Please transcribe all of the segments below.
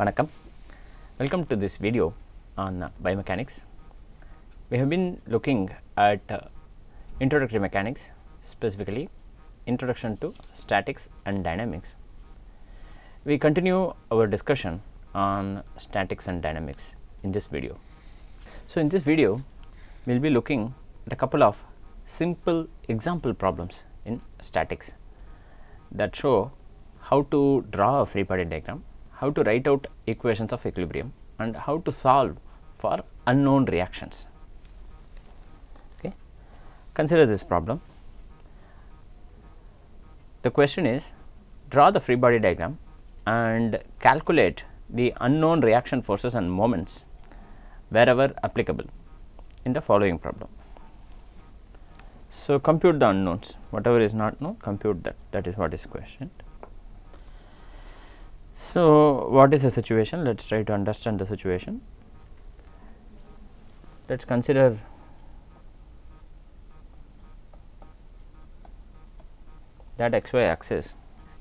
Vanakkam. Welcome to this video on biomechanics. We have been looking at uh, introductory mechanics, specifically introduction to statics and dynamics. We continue our discussion on statics and dynamics in this video. So, in this video, we will be looking at a couple of simple example problems in statics that show how to draw a free body diagram how to write out equations of equilibrium and how to solve for unknown reactions. Okay. Consider this problem. The question is draw the free body diagram and calculate the unknown reaction forces and moments wherever applicable in the following problem. So, compute the unknowns whatever is not known compute that that is what is questioned. So, what is the situation? Let us try to understand the situation. Let us consider that x y axis.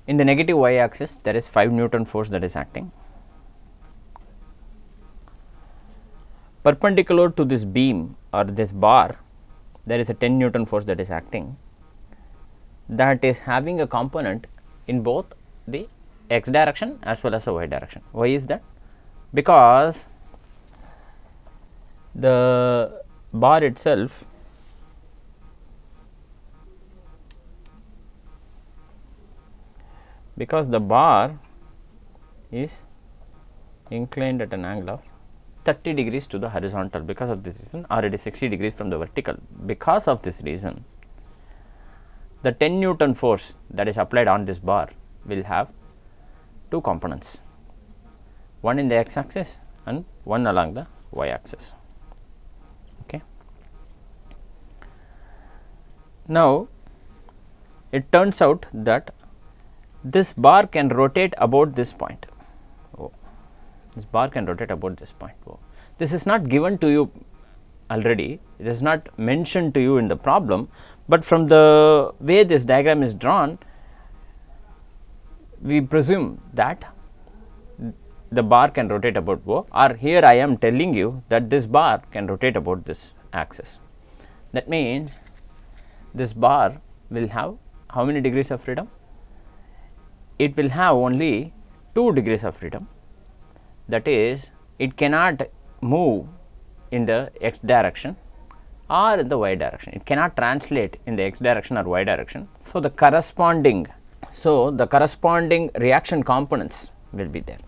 In the negative y axis there is 5 Newton force that is acting. Perpendicular to this beam or this bar there is a 10 Newton force that is acting. That is having a component in both the x direction as well as the y direction. Why is that? Because the bar itself because the bar is inclined at an angle of 30 degrees to the horizontal because of this reason or it is 60 degrees from the vertical. Because of this reason the 10 Newton force that is applied on this bar will have two components one in the x axis and one along the y axis. Okay. Now, it turns out that this bar can rotate about this point. Oh, this bar can rotate about this point. Oh. This is not given to you already, it is not mentioned to you in the problem, but from the way this diagram is drawn, we presume that the bar can rotate about O or here I am telling you that this bar can rotate about this axis. That means this bar will have how many degrees of freedom? It will have only 2 degrees of freedom that is it cannot move in the x direction or in the y direction. It cannot translate in the x direction or y direction. So, the corresponding so the corresponding reaction components will be there.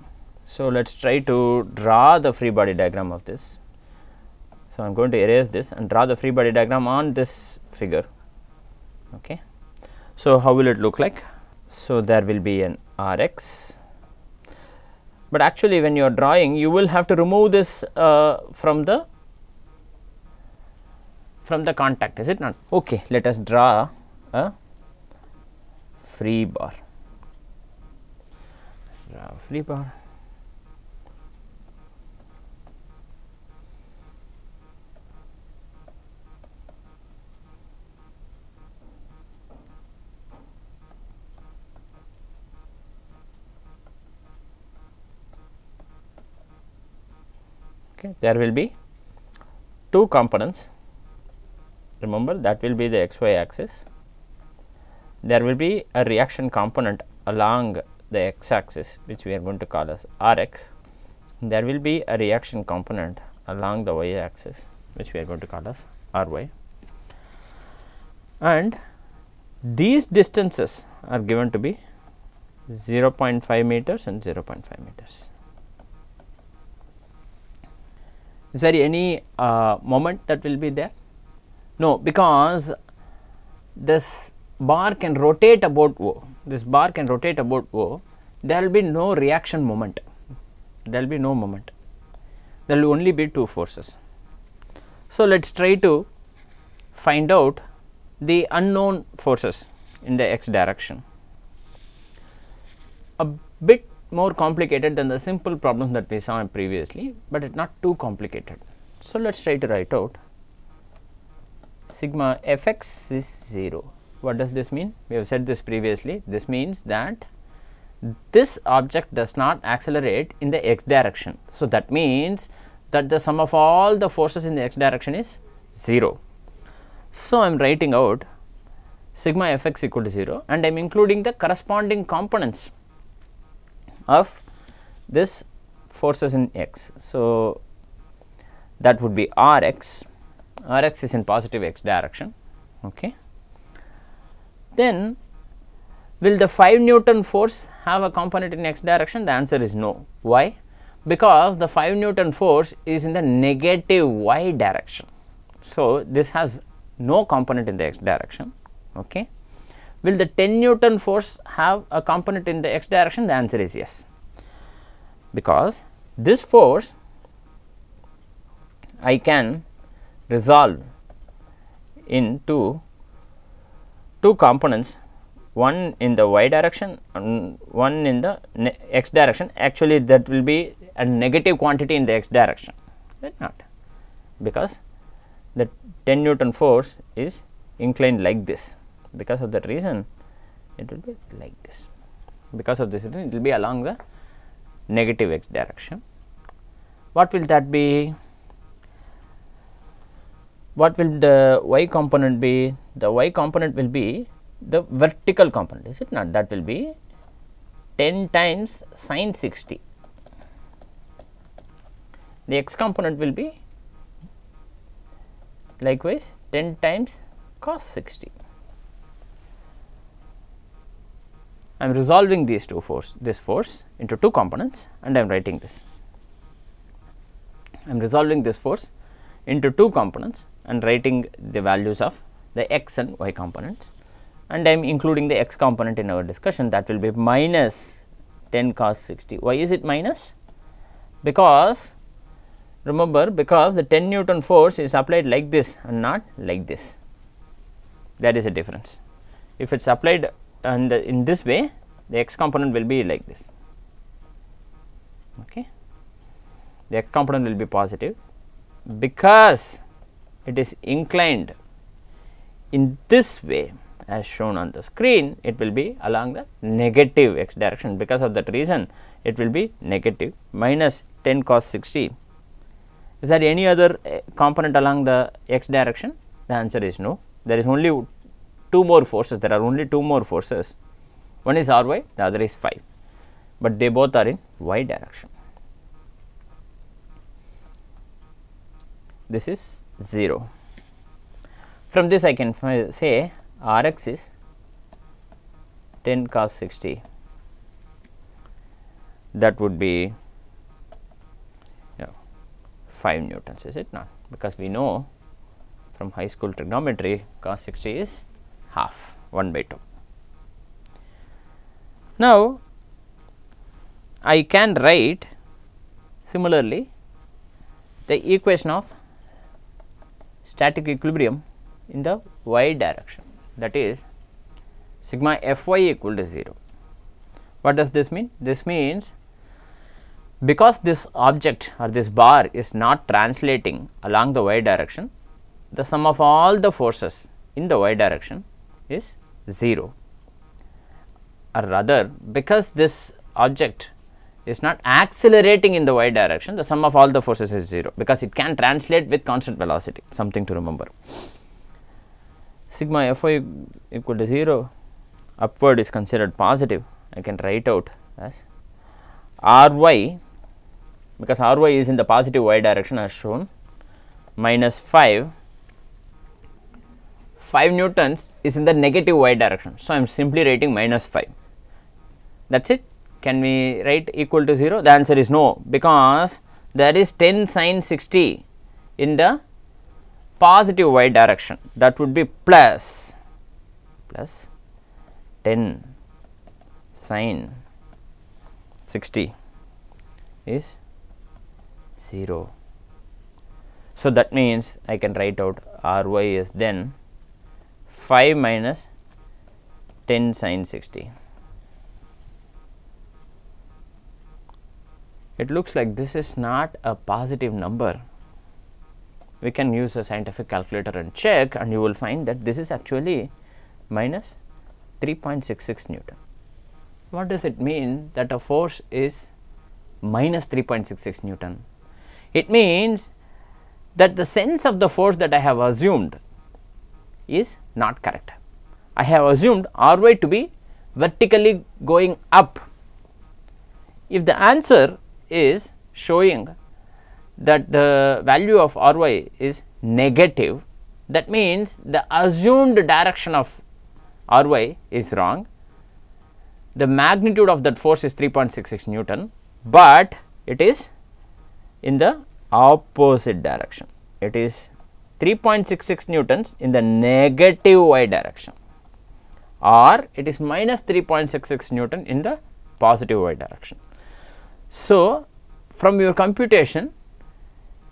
So, let us try to draw the free body diagram of this. So, I am going to erase this and draw the free body diagram on this figure. Okay. So, how will it look like? So, there will be an R x, but actually when you are drawing you will have to remove this uh, from the from the contact is it not? Okay, let us draw a free bar. Draw free bar. okay there will be two components remember that will be the xy axis there will be a reaction component along the x axis which we are going to call as rx. There will be a reaction component along the y axis which we are going to call as ry. And these distances are given to be 0.5 meters and 0.5 meters. Is there any uh, moment that will be there? No, because this bar can rotate about O, this bar can rotate about O, there will be no reaction moment, there will be no moment, there will only be two forces. So, let us try to find out the unknown forces in the x direction. A bit more complicated than the simple problem that we saw previously, but it not too complicated. So, let us try to write out sigma f x is 0. What does this mean? We have said this previously. This means that this object does not accelerate in the x direction. So, that means that the sum of all the forces in the x direction is 0. So, I am writing out sigma f x equal to 0 and I am including the corresponding components of this forces in x. So, that would be r x, r x is in positive x direction. Okay. Then will the 5 Newton force have a component in x direction? The answer is no. Why? Because the 5 Newton force is in the negative y direction. So, this has no component in the x direction. Okay. Will the 10 Newton force have a component in the x direction? The answer is yes, because this force I can resolve into two components one in the y direction and one in the x direction. Actually that will be a negative quantity in the x direction right? Not. Because the 10 newton force is inclined like this. Because of that reason it will be like this. Because of this reason it will be along the negative x direction. What will that be? What will the y component be the y component will be the vertical component is it not? That will be 10 times sine 60 the x component will be likewise 10 times cos 60 I am resolving these two force this force into two components and I am writing this. I am resolving this force into two components and writing the values of the x and y components and I am including the x component in our discussion that will be minus 10 cos 60. Why is it minus? Because remember because the 10 Newton force is applied like this and not like this that is a difference. If it is applied and in this way the x component will be like this okay the x component will be positive because it is inclined in this way as shown on the screen it will be along the negative x direction because of that reason it will be negative minus 10 cos 60. Is there any other uh, component along the x direction? The answer is no. There is only two more forces. There are only two more forces. One is r y, the other is phi, but they both are in y direction. This is 0. From this I can say R x is 10 cos 60 that would be you know, 5 newtons is it not because we know from high school trigonometry cos 60 is half 1 by 2. Now, I can write similarly the equation of static equilibrium in the y direction that is sigma f y equal to 0. What does this mean? This means because this object or this bar is not translating along the y direction, the sum of all the forces in the y direction is 0 or rather because this object is not accelerating in the y direction, the sum of all the forces is 0 because it can translate with constant velocity something to remember sigma f y equal to 0 upward is considered positive. I can write out as r y because r y is in the positive y direction as shown minus 5 5 newtons is in the negative y direction. So, I am simply writing minus 5 that is it. Can we write equal to 0 the answer is no because there is 10 sine 60 in the positive y direction that would be plus plus 10 sine 60 is 0. So, that means I can write out r y is then 5 minus 10 sine 60. It looks like this is not a positive number we can use a scientific calculator and check and you will find that this is actually minus 3.66 Newton. what does it mean that a force is minus 3.66 Newton? It means that the sense of the force that I have assumed is not correct. I have assumed R y to be vertically going up. If the answer is showing that the value of R y is negative, that means the assumed direction of R y is wrong. The magnitude of that force is 3.66 Newton, but it is in the opposite direction. It is 3.66 newtons in the negative y direction or it is minus 3.66 newton in the positive y direction. So, from your computation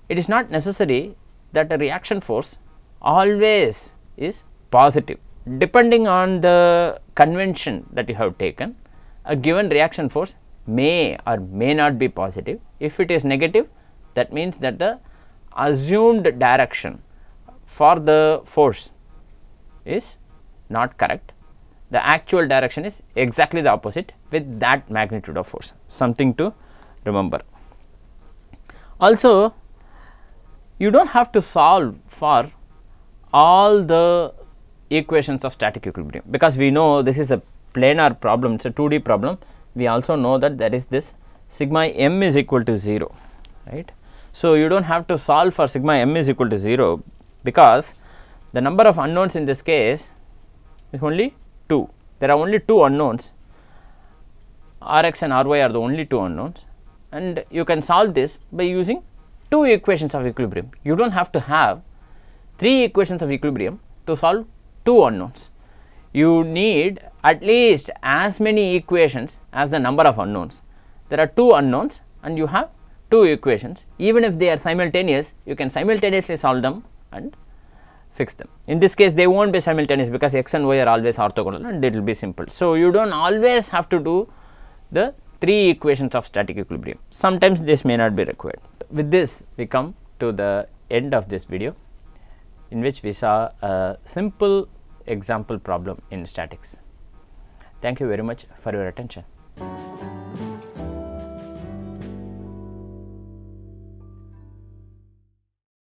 it is not necessary that a reaction force always is positive depending on the convention that you have taken a given reaction force may or may not be positive. If it is negative that means that the assumed direction for the force is not correct. The actual direction is exactly the opposite with that magnitude of force something to remember. Also you do not have to solve for all the equations of static equilibrium because we know this is a planar problem it is a 2D problem. We also know that there is this sigma m is equal to 0 right. So, you do not have to solve for sigma m is equal to 0 because the number of unknowns in this case is only 2 there are only 2 unknowns. R x and r y are the only 2 unknowns. And you can solve this by using 2 equations of equilibrium you do not have to have 3 equations of equilibrium to solve 2 unknowns you need at least as many equations as the number of unknowns. There are 2 unknowns and you have 2 equations even if they are simultaneous you can simultaneously solve them and fix them. In this case they not be simultaneous because x and y are always orthogonal and it will be simple. So, you do not always have to do the 3 equations of static equilibrium sometimes this may not be required. With this we come to the end of this video in which we saw a simple example problem in statics. Thank you very much for your attention.